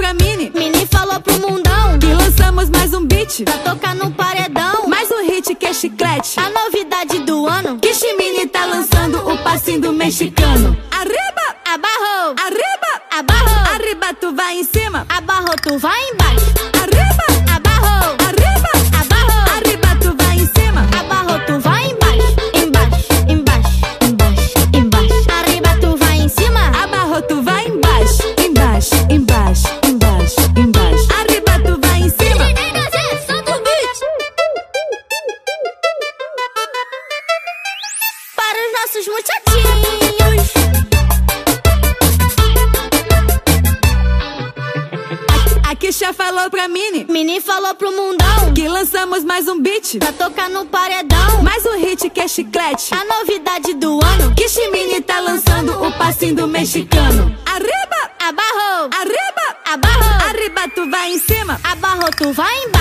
pra Mini Mini falou pro mundão que lançamos mais um beat. pra tocar no paredão. Mais um hit que é chiclete. A novidade do ano Kishi Mini tá lançando o passinho do mexicano. Arriba! abarrou, Arriba! abarrou, Arriba, tu vai em cima. abarrou, tu vai embaixo. Os nossos muchachinhos. A Kisha falou pra Mini Mini falou pro mundão que lançamos mais um beat. pra tocar no paredão. Mais um hit que é chiclete. A novidade do ano Kishi Mini tá lançando o passinho do mexicano. Arriba! abarrou, Arriba! abarrou, Arriba, tu vai em cima. abarrou, tu vai embaixo.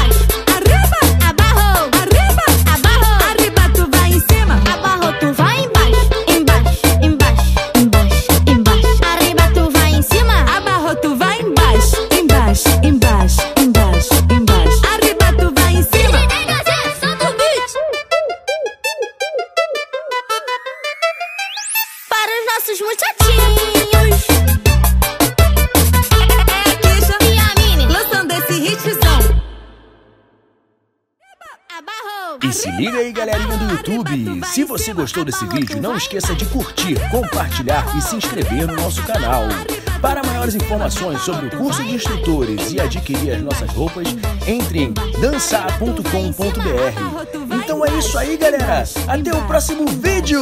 Nossos muchachinhos. É a Kisha E a Mini lançando esse hitzão. E se liga aí, galerinha do YouTube! Se você gostou desse vídeo, não esqueça de curtir, compartilhar e se inscrever no nosso canal. Para maiores informações sobre o curso de instrutores e adquirir as nossas roupas, entre em dançar.com.br. Então é isso aí, galera! Até o próximo vídeo!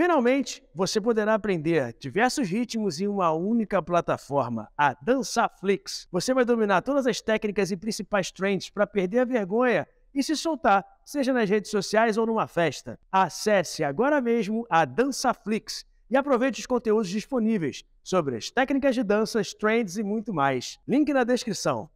Finalmente, você poderá aprender diversos ritmos em uma única plataforma, a Dançaflix. Você vai dominar todas as técnicas e principais trends para perder a vergonha e se soltar, seja nas redes sociais ou numa festa. Acesse agora mesmo a Dançaflix e aproveite os conteúdos disponíveis sobre as técnicas de danças, trends e muito mais. Link na descrição.